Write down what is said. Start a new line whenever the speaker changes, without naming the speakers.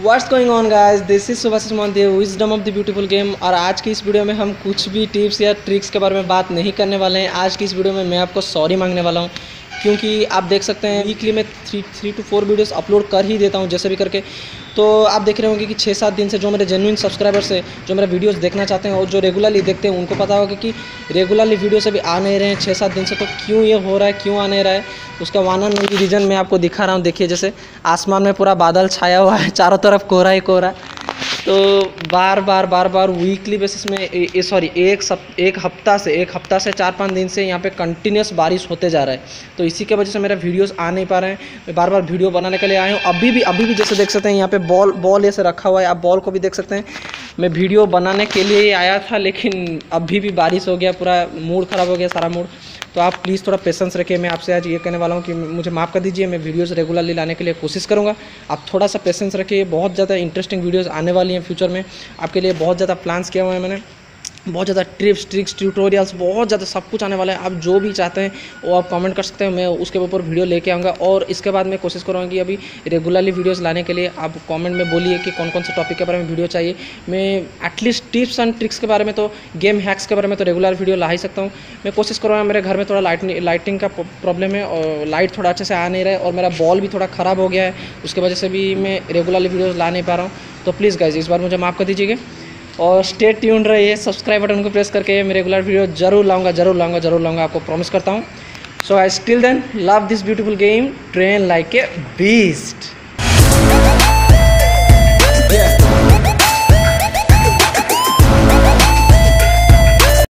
What's going on guys this is Subhash Mohan wisdom of the beautiful game और आज की इस video में हम कुछ भी टिप्स या ट्रिक्स के बारे में बात नहीं करने वाले हैं। आज की इस वीडियो में मैं आपको सॉरी मांगने वाला हूँ। क्योंकि आप देख सकते हैं वीकली मैं three three two four videos upload कर ही देता हूँ, जैसे भी करके। तो आप देख रहे होंगे कि छः सात दिन से जो मेरे जेन्यून सब्सक्राइबर्स है, जो मेरा वीडियोस देखना चाहते हैं और जो रेगुलरली देखते हैं, उनको पता होगा कि रेगुलरली वीडियो अभी आ नहीं रहे हैं छः सात दिन से। तो क्यों ये हो रहा है, क्यों आ नहीं रहा है, उसका वाना नहीं रीज़न मैं आपको दिखा रहा हूँ। देखिए, जैसे आसमान में पूरा बादल छाया हुआ है, चारों तरफ़ कोहरा ही कोहरा। तो बार बार बार बार वीकली बेसिस में सॉरी एक सप, एक हफ़्ता से, एक हफ़्ता से चार, पाँच दिन से यहाँ पे कंटिन्यूस बारिश होते जा रहा है। तो इसी के वजह से मेरा वीडियोस आ नहीं पा रहे हैं। मैं बार बार वीडियो बनाने के लिए आया हूँ। अभी भी अभी भी जैसे देख सकते हैं, यहाँ पे बॉल बॉल ऐसे रखा हुआ है। आप बॉल को भी देख सकते हैं। मैं वीडियो बनाने के लिए आया था, लेकिन अभी भी बारिश हो गया, पूरा मूड ख़राब हो गया, सारा मूड तो आप प्लीज़ थोड़ा पेशेंस रखिए। मैं आपसे आज ये कहने वाला हूँ कि मुझे माफ़ कर दीजिए, मैं वीडियोस रेगुलरली लाने के लिए कोशिश करूँगा। आप थोड़ा सा पेशेंस रखिए। बहुत ज़्यादा इंटरेस्टिंग वीडियोस आने वाली हैं फ्यूचर में। आपके लिए बहुत ज़्यादा प्लान्स किया हुआ है मैंने। बहुत ज़्यादा ट्रिप्स, ट्रिक्स, ट्यूटोरियल्स, बहुत ज़्यादा सब कुछ आने वाला है। आप जो भी चाहते हैं, वो आप कमेंट कर सकते हैं, मैं उसके ऊपर वीडियो लेके आऊँगा। और इसके बाद मैं कोशिश करूँगा कि अभी रेगुलरली वीडियोस लाने के लिए आप कमेंट में बोलिए कि कौन कौन से टॉपिक के बारे में वीडियो चाहिए। मैं एटलीस्ट टिप्स एंड ट्रिक्स के बारे में तो गेम हैक्स के बारे में तो रेगुलर वीडियो ला ही सकता हूँ। मैं कोशिश करूँगा, मेरे घर में थोड़ा लाइट लाइटिंग का प्रॉब्लम है और लाइट थोड़ा अच्छे से आ नहीं रहा है और मेरा बॉल भी थोड़ा ख़राब हो गया है। उसकी वजह से भी मैं रेगुलरली वीडियोज़ ला नहीं पा रहा हूँ। तो प्लीज़ गाइज़ इस बार मुझे माफ़ कर दीजिएगा। और स्टेट ट्यून रहिए सब्सक्राइब बटन को प्रेस करके मैं रेगुलर वीडियो ज़रूर लाऊँगा ज़रूर लाऊँगा ज़रूर लाऊँगा, आपको प्रॉमिस करता हूँ। So I still then love this beautiful game train like a beast